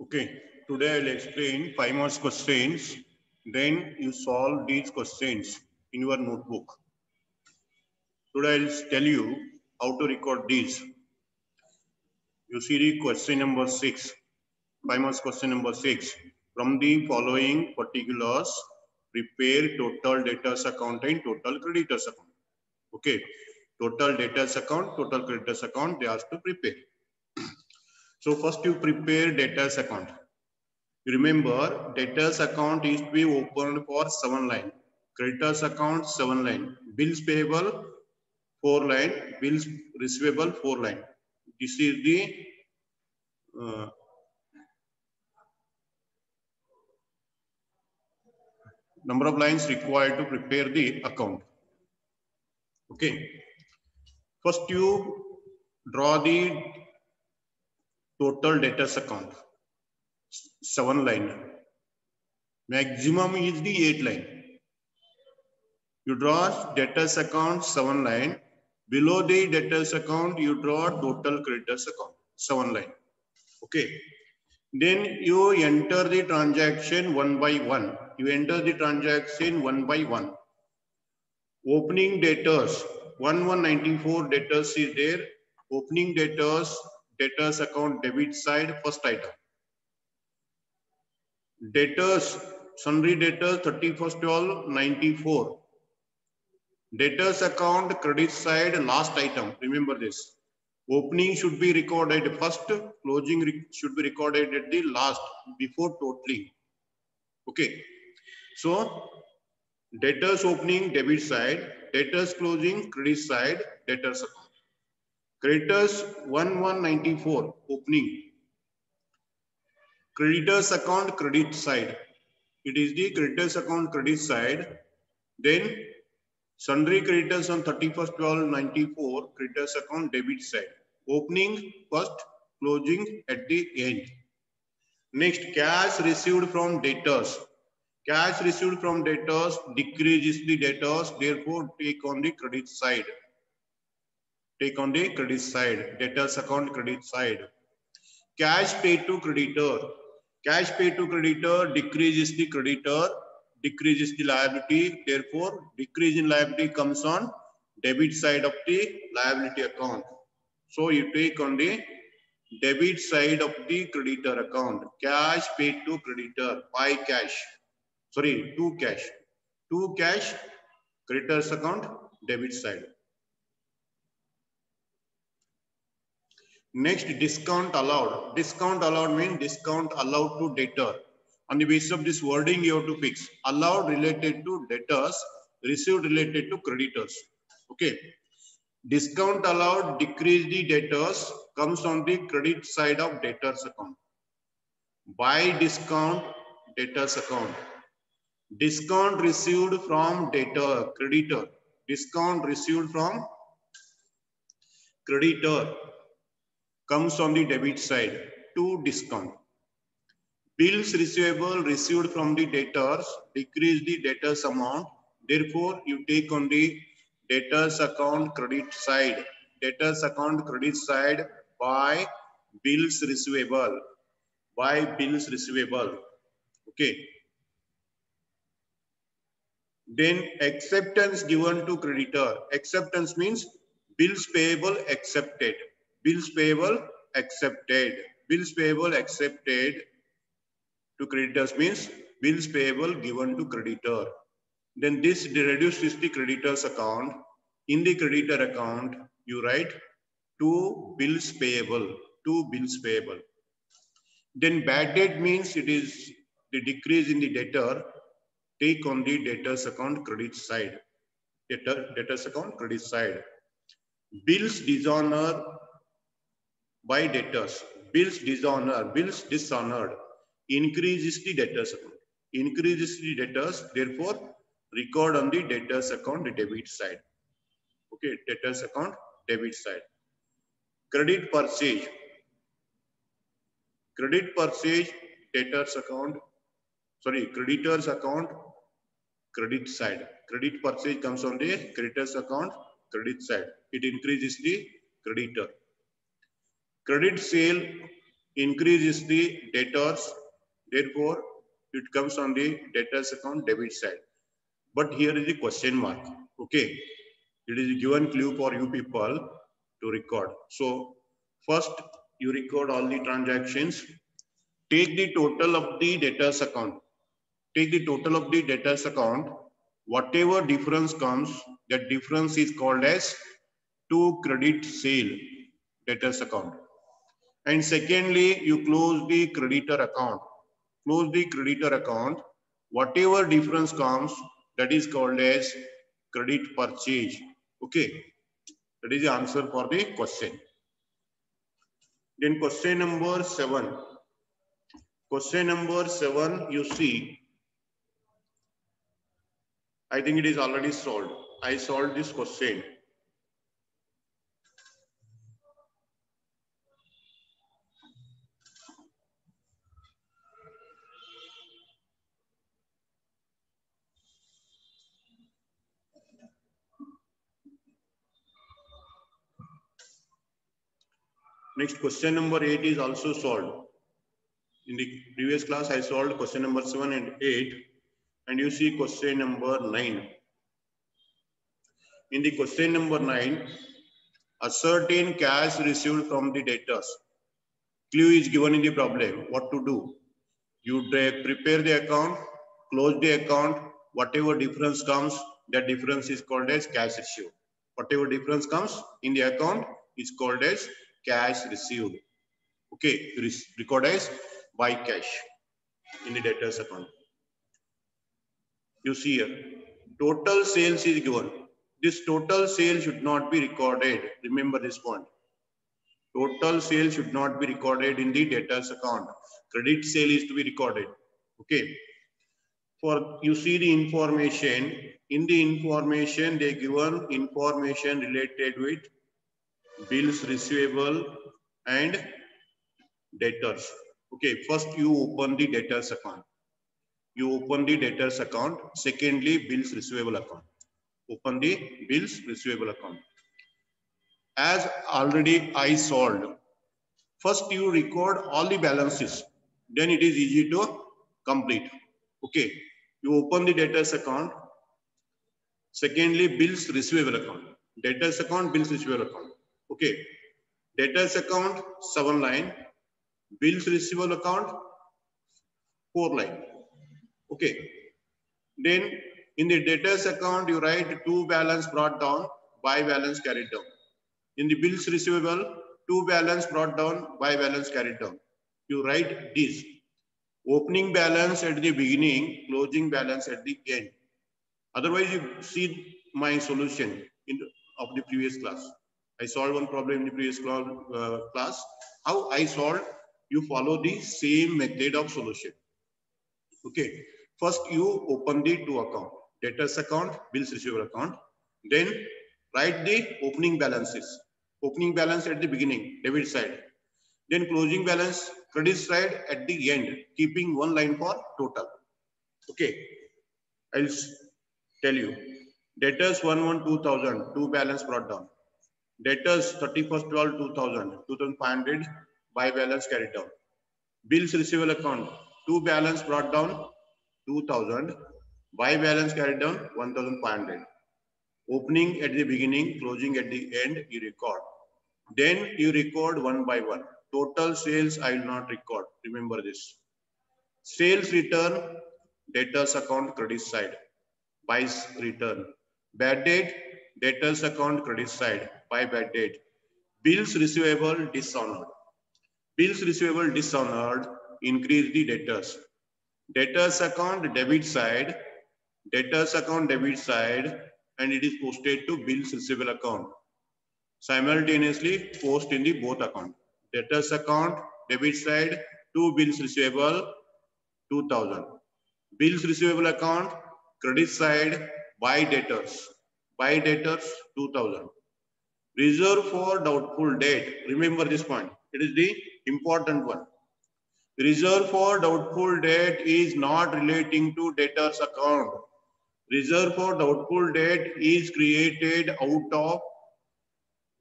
Okay, today I'll explain five more questions. Then you solve these questions in your notebook. Today I'll tell you how to record these. You see the question number six. Five more question number six. From the following particulars, prepare total debtors account and total creditors account. Okay, total debtors account, total creditors account, they have to prepare. So first you prepare debtors account. Remember debtors account is to be opened for seven line. Creditors account seven line. Bills payable four line. Bills receivable four line. This is the uh, number of lines required to prepare the account. Okay. First you draw the total debtors account. Seven line. Maximum is the eight line. You draw debtors account seven line. Below the debtors account, you draw total creditors account seven line. Okay. Then you enter the transaction one by one. You enter the transaction one by one. Opening debtors 1194 debtors is there. Opening debtors debtors account debit side first item. Debtors, sundry debtors 31st 12 94. Debtors account credit side last item. Remember this. Opening should be recorded first, closing should be recorded at the last before totaling. Okay. So debtors opening debit side, debtors closing credit side, debtors account. Creditors 1194 opening. Creditors account credit side. It is the creditors account credit side. Then sundry creditors on 31st 12 94 creditors account debit side. Opening first, closing at the end. Next, cash received from debtors. Cash received from debtors decreases the debtors, therefore take on the credit side take on the credit side, debtors account credit side. Cash paid to creditor. Cash paid to creditor decreases the creditor, decreases the liability. Therefore, decrease in liability comes on debit side of the liability account. So you take on the debit side of the creditor account. Cash paid to creditor by cash. Sorry, to cash. To cash, creditor's account, debit side. Next, discount allowed. Discount allowed means discount allowed to debtor. On the basis of this wording, you have to fix. Allowed related to debtors, received related to creditors. Okay. Discount allowed decrease the debtors comes on the credit side of debtors account. By discount debtors account. Discount received from debtor, creditor. Discount received from creditor comes on the debit side to discount. Bills receivable received from the debtors decrease the debtors amount. Therefore, you take on the debtors account credit side. Debtors account credit side by bills receivable. By bills receivable. Okay. Then acceptance given to creditor. Acceptance means bills payable accepted bills payable accepted. Bills payable accepted to creditors means bills payable given to creditor. Then this reduces the creditor's account. In the creditor account, you write two bills payable, two bills payable. Then bad debt means it is the decrease in the debtor. Take on the debtor's account credit side. Debtor, debtor's account credit side. Bills dishonor by debtors. Bills dishonored, bills dishonored increases the debtors account. Increases the debtors, therefore record on the debtors account the debit side. Okay, debtors account debit side. Credit purchase. Credit purchase debtors account. Sorry, creditors account credit side. Credit purchase comes on the creditors account credit side. It increases the creditor. Credit sale increases the debtors. Therefore, it comes on the debtors account debit side. But here is the question mark. Okay. It is a given clue for you people to record. So first you record all the transactions. Take the total of the debtors account. Take the total of the debtors account. Whatever difference comes, that difference is called as to credit sale debtors account. And secondly, you close the creditor account. Close the creditor account. Whatever difference comes, that is called as credit purchase. Okay. That is the answer for the question. Then question number seven. Question number seven, you see, I think it is already solved. I solved this question. Next question number eight is also solved. In the previous class, I solved question number seven and eight, and you see question number nine. In the question number nine, a certain cash received from the debtors. Clue is given in the problem. What to do? You prepare the account, close the account. Whatever difference comes, that difference is called as cash issue. Whatever difference comes in the account is called as cash received. Okay, record as by cash in the debtors account. You see here, total sales is given. This total sale should not be recorded. Remember this point. Total sale should not be recorded in the debtors account. Credit sale is to be recorded. Okay. For you see the information, in the information, they given information related with bills receivable and debtors. Okay, first you open the debtors account. You open the debtors account. Secondly, bills receivable account. Open the bills receivable account. As already I solved, first you record all the balances. Then it is easy to complete. Okay, you open the debtors account. Secondly, bills receivable account. Debtors account, bills receivable account. Okay. Debtors account, seven line. Bills receivable account, four line. Okay. Then in the debtors account, you write two balance brought down, by balance carried down. In the bills receivable, two balance brought down, by balance carried down. You write this. Opening balance at the beginning, closing balance at the end. Otherwise, you see my solution in of the previous class. I solved one problem in the previous uh, class. How I solved, you follow the same method of solution. Okay. First, you open the two account, debtors account, bills receivable account. Then write the opening balances. Opening balance at the beginning, debit side. Then closing balance, credit side at the end, keeping one line for total. Okay. I'll tell you. Debtors 1 1 2000, two balance brought down. Debtors 31st 12 2000, 2500 by balance carried down. Bills receivable account, two balance brought down 2000, by balance carried down 1500. Opening at the beginning, closing at the end, you record. Then you record one by one. Total sales, I will not record. Remember this. Sales return, debtors account credit side. Buys return. Bad debt, debtors account credit side by bad debt. Bills receivable dishonored. Bills receivable dishonored increase the debtors. Debtors account debit side, debtors account debit side, and it is posted to bills receivable account. Simultaneously post in the both account. Debtors account debit side, two bills receivable, 2000. Bills receivable account credit side by debtors. By debtors 2000. Reserve for doubtful debt. Remember this point. It is the important one. Reserve for doubtful debt is not relating to debtor's account. Reserve for doubtful debt is created out of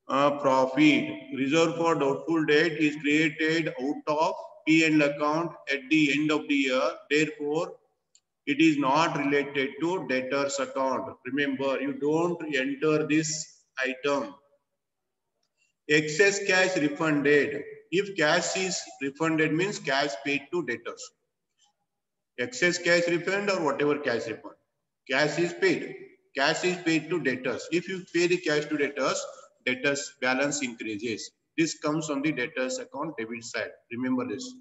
uh, profit. Reserve for doubtful debt is created out of P&L account at the end of the year. Therefore, it is not related to debtors account. Remember, you don't enter this item. Excess cash refunded. If cash is refunded means cash paid to debtors. Excess cash refund or whatever cash refund. Cash is paid. Cash is paid to debtors. If you pay the cash to debtors, debtors balance increases. This comes on the debtors account debit side. Remember this.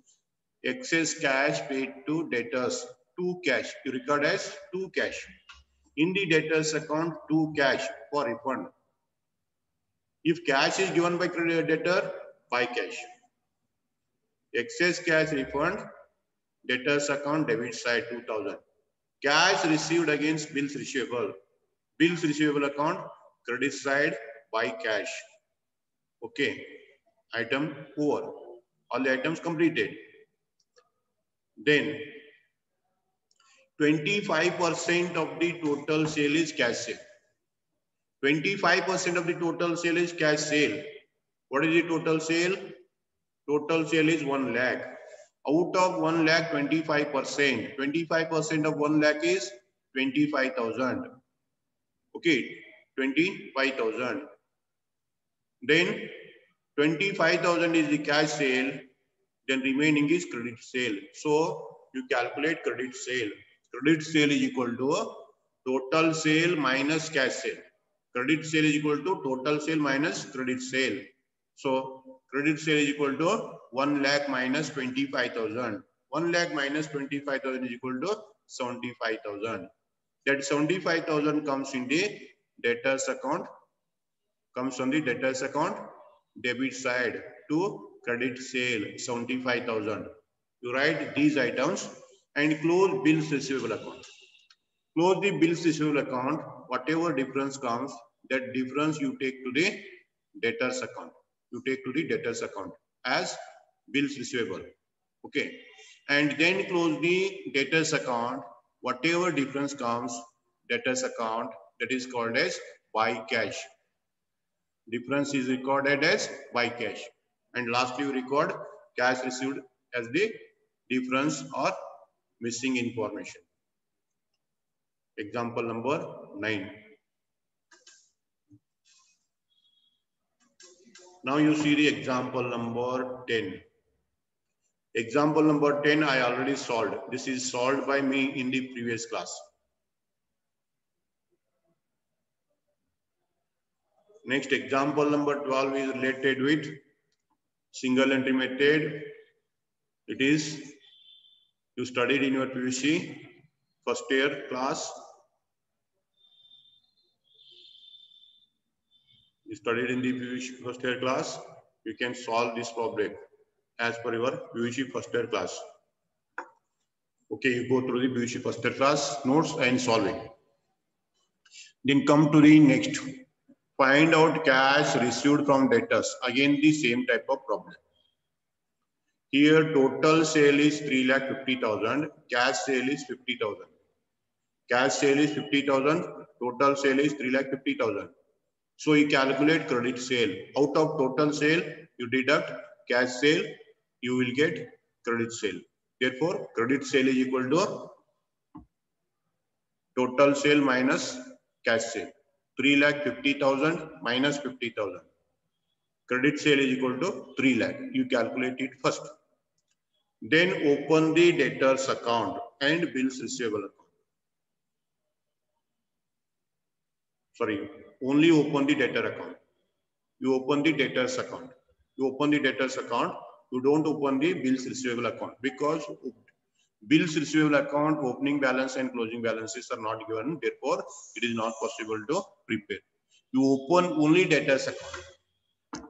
Excess cash paid to debtors two cash. You record as two cash. In the debtors account, two cash for refund. If cash is given by creditor, debtor, by cash. Excess cash refund, debtors account debit side 2000. Cash received against bills receivable. Bills receivable account, credit side by cash. Okay. Item 4. All the items completed. Then 25% of the total sale is cash sale. 25% of the total sale is cash sale. What is the total sale? Total sale is 1 lakh. Out of 1 lakh, 25%. 25% of 1 lakh is 25,000. Okay, 25,000. Then 25,000 is the cash sale. Then remaining is credit sale. So you calculate credit sale. Credit sale is equal to total sale minus cash sale. Credit sale is equal to total sale minus credit sale. So credit sale is equal to 1 lakh minus 25,000. 1 lakh minus 25,000 is equal to 75,000. That 75,000 comes in the debtors account, comes on the debtors account, debit side to credit sale 75,000. You write these items and close bills receivable account. Close the bills receivable account, whatever difference comes, that difference you take to the debtors account. You take to the debtors account as bills receivable. Okay. And then close the debtors account, whatever difference comes, debtors account, that is called as by cash. Difference is recorded as by cash. And lastly, you record cash received as the difference or missing information. Example number 9. Now you see the example number 10. Example number 10 I already solved. This is solved by me in the previous class. Next example number 12 is related with single entry method. It is you studied in your PUC first year class. Studied in the PUC first year class. You can solve this problem as per your PUC first year class. Okay, you go through the PUC first year class notes and solving. Then come to the next. Find out cash received from debtors. Again, the same type of problem. Here total sale is 3 lakh 50,000. Cash sale is 50,000. Cash sale is 50,000. Total sale is 3 lakh 50,000. So you calculate credit sale. Out of total sale, you deduct cash sale, you will get credit sale. Therefore, credit sale is equal to total sale minus cash sale. 3 lakh 50,000 minus 50,000. Credit sale is equal to 3 lakh. You calculate it first. Then open the debtors account and bills receivable account. Sorry, only open the debtor account. You open the debtors account. You open the debtors account. You don't open the bills receivable account because bills receivable account opening balance and closing balances are not given. Therefore, it is not possible to prepare. You open only debtors account.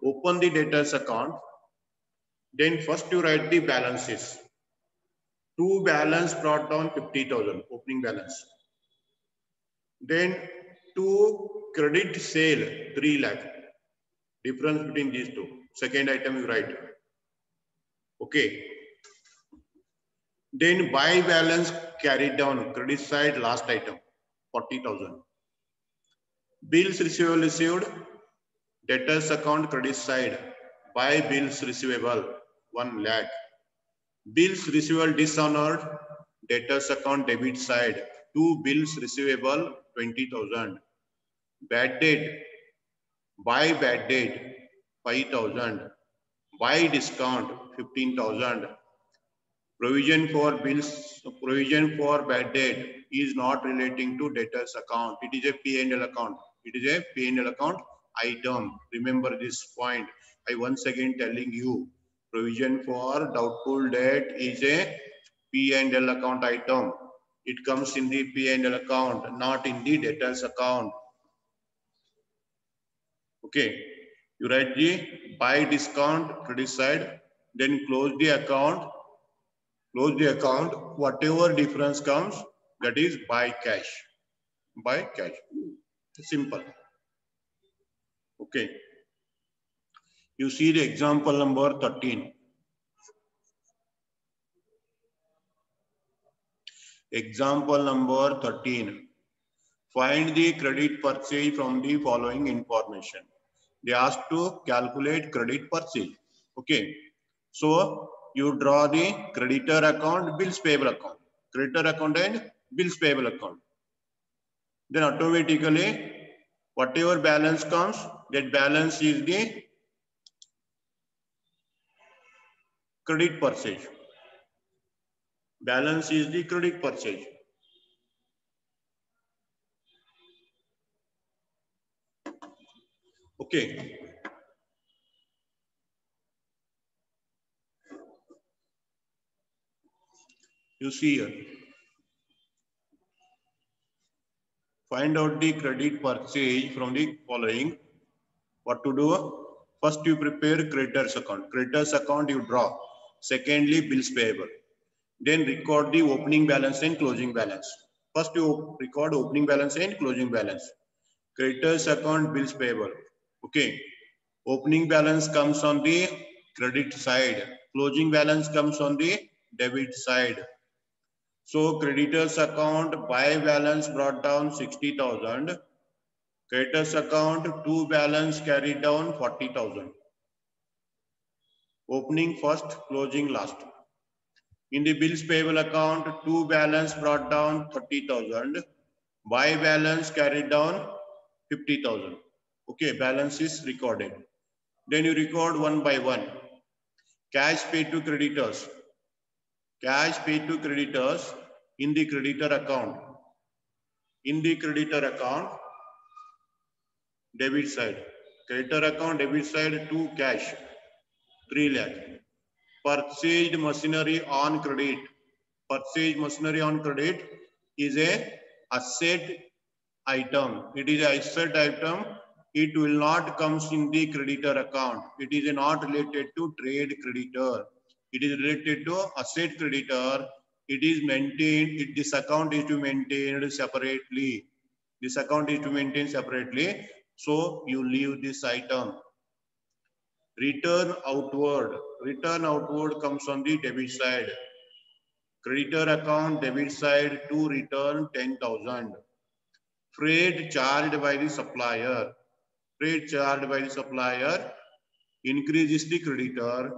Open the debtors account then first you write the balances. Two balance brought down 50,000 opening balance. Then two credit sale 3 lakh. Difference between these two. Second item you write. Okay. Then by balance carried down credit side last item 40,000. Bills receivable received Debtors account credit side. By bills receivable 1 lakh. Bills receivable dishonored. Debtors account debit side. Two bills receivable 20,000. Bad debt. By bad debt 5,000. By discount 15,000. Provision for bills, provision for bad debt is not relating to debtors account. It is a P&L account. It is a P&L account item. Remember this point. I once again telling you, provision for doubtful debt is a P&L account item. It comes in the P&L account, not in the debtors account. Okay, you write the by discount credit side, then close the account, close the account, whatever difference comes, that is by cash, by cash, simple. Okay. You see the example number 13. Example number 13. Find the credit purchase from the following information. They ask to calculate credit purchase. Okay. So you draw the creditor account, bills payable account. Creditor account and bills payable account. Then automatically whatever balance comes, that balance is the credit purchase. Balance is the credit purchase. Okay. You see here. Find out the credit purchase from the following. What to do? First, you prepare creditors account. Creditors account you draw. Secondly, bills payable. Then record the opening balance and closing balance. First, you record opening balance and closing balance. Creditors account, bills payable. Okay. Opening balance comes on the credit side. Closing balance comes on the debit side. So creditors account by balance brought down 60,000. Creditors account two balance carried down 40,000. Opening first, closing last. In the bills payable account, two balance brought down 30,000. By balance carried down 50,000. Okay, balance is recorded. Then you record one by one. Cash paid to creditors. Cash paid to creditors in the creditor account. In the creditor account, debit side. Creditor account, debit side, two cash, 3 lakh. Purchased machinery on credit. Purchased machinery on credit is a asset item. It is a asset item. It will not comes in the creditor account. It is not related to trade creditor. It is related to asset creditor. It is maintained. It, this account is to maintained separately. This account is to maintain separately. So you leave this item. Return outward. Return outward comes on the debit side. Creditor account debit side to return 10,000. Freight charged by the supplier. Freight charged by the supplier increases the creditor.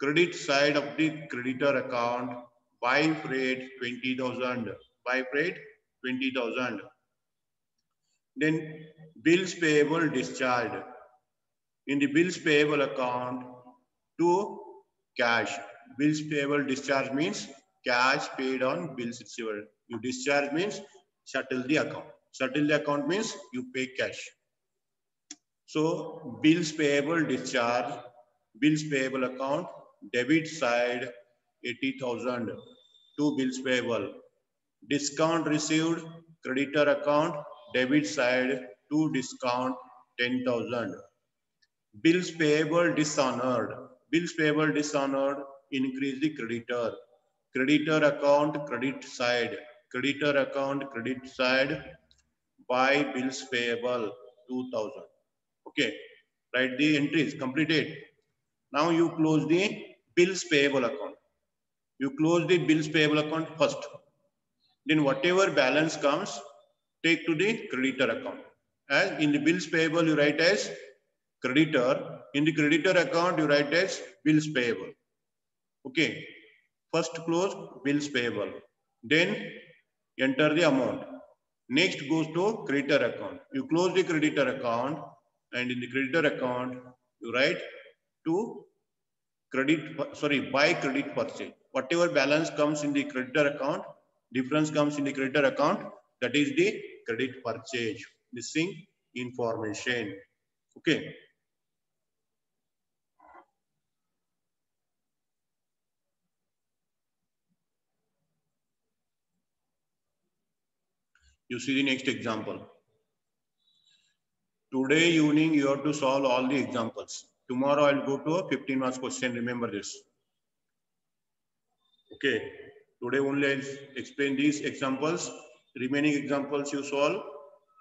Credit side of the creditor account by freight 20,000. By freight 20,000. Then bills payable discharged. In the bills payable account to cash. Bills payable discharge means cash paid on bills receivable. You discharge means settle the account. Settle the account means you pay cash. So bills payable discharge, bills payable account, debit side 80,000, two bills payable. Discount received, creditor account, debit side, two discount 10,000. Bills payable dishonored, bills payable dishonored, increase the creditor. Creditor account, credit side, creditor account, credit side, by bills payable 2000. Okay, write the entries completed. Now you close the bills payable account. You close the bills payable account first. Then whatever balance comes, take to the creditor account. As in the bills payable, you write as creditor. In the creditor account, you write as bills payable. Okay. First close bills payable. Then enter the amount. Next goes to creditor account. You close the creditor account and in the creditor account, you write to credit, sorry, by credit purchase. Whatever balance comes in the creditor account, difference comes in the creditor account, that is the credit purchase. Missing information. Okay. You see the next example. Today evening, you have to solve all the examples. Tomorrow, I'll go to a 15 marks question. Remember this. Okay. Today only I'll explain these examples. Remaining examples you solve.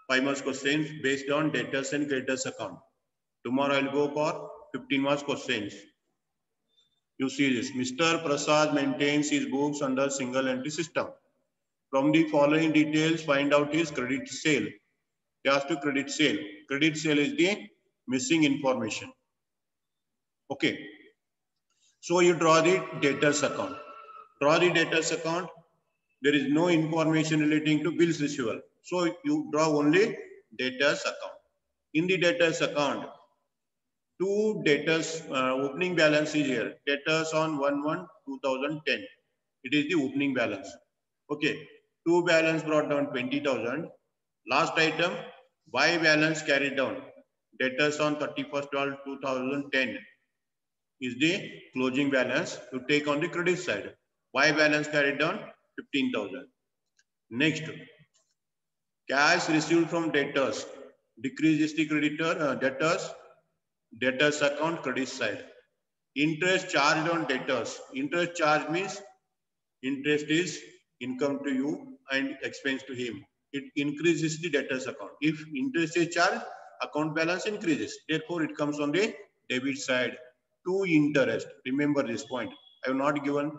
Five marks questions based on debtors and creditors account. Tomorrow I'll go for 15 marks questions. You see this. Mr. Prasad maintains his books under single entry system. From the following details, find out his credit sale. He has to credit sale. Credit sale is the missing information. Okay. So you draw the debtors account. Draw the debtors account. There is no information relating to bills receivable. So you draw only debtors account. In the debtors account, two debtors uh, opening balance is here. Debtors on 1-1-2010. It is the opening balance. Okay. Two balance brought down 20,000. Last item, by balance carried down. Debtors on 31st 12 2010 is the closing balance to take on the credit side. By balance carried down 15,000. Next, cash received from debtors decreases the creditor uh, debtors debtors account credit side. Interest charged on debtors. Interest charge means interest is income to you and expense to him. It increases the debtors account. If interest is charged, account balance increases. Therefore, it comes on the debit side to interest. Remember this point. I have not given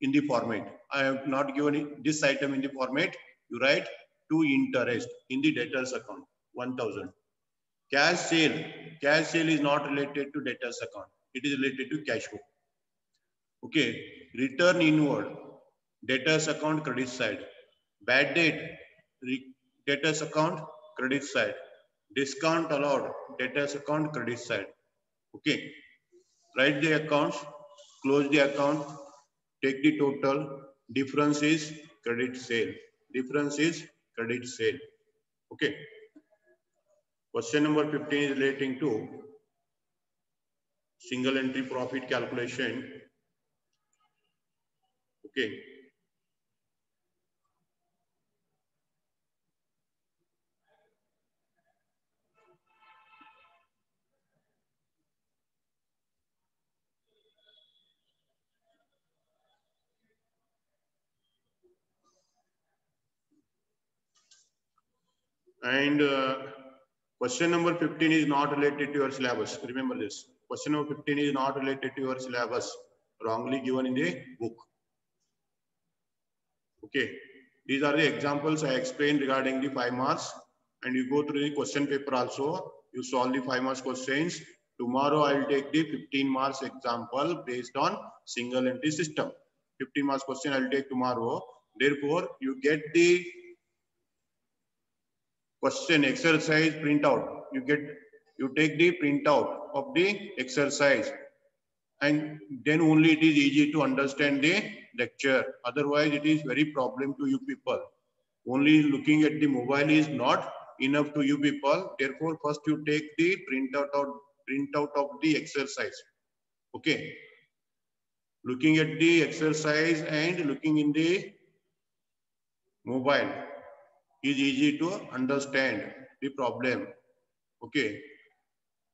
in the format. I have not given this item in the format. You write to interest in the debtors account, 1000. Cash sale. Cash sale is not related to debtors account. It is related to cash flow. Okay. Return inward. Debtors account credit side. Bad debt, debtors account, credit side. Discount allowed, debtors account, credit side. Okay. Write the accounts, close the account, take the total. Difference is credit sale. Difference is credit sale. Okay. Question number 15 is relating to single entry profit calculation. Okay. And uh, question number 15 is not related to your syllabus. Remember this. Question number 15 is not related to your syllabus. Wrongly given in the book. Okay. These are the examples I explained regarding the five marks. And you go through the question paper also. You solve the five marks questions. Tomorrow I will take the 15 marks example based on single entry system. 15 marks question I will take tomorrow. Therefore, you get the question exercise printout. You get, you take the printout of the exercise and then only it is easy to understand the lecture. Otherwise, it is very problem to you people. Only looking at the mobile is not enough to you people. Therefore, first you take the printout of printout of the exercise. Okay. Looking at the exercise and looking in the mobile is easy to understand the problem. Okay.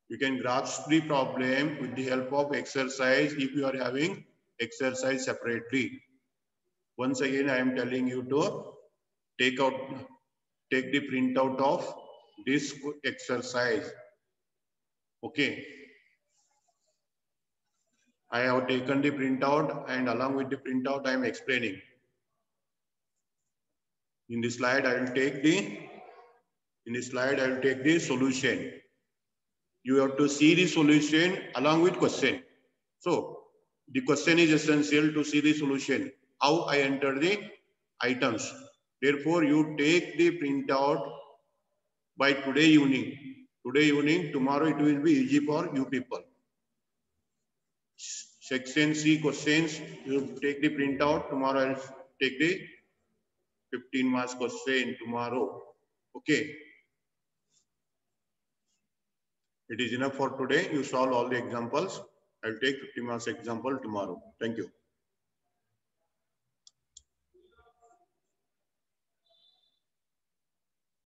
You can grasp the problem with the help of exercise if you are having exercise separately. Once again, I am telling you to take out, take the printout of this exercise. Okay. I have taken the printout and along with the printout, I am explaining. In this slide, I will take the, in this slide, I will take the solution. You have to see the solution along with question. So the question is essential to see the solution. How I enter the items. Therefore, you take the printout by today evening. Today evening, tomorrow it will be easy for you people. Section C questions, you take the printout. Tomorrow I'll take the 15 marks question tomorrow. Okay. It is enough for today. You solve all the examples. I'll take 50 marks example tomorrow. Thank you.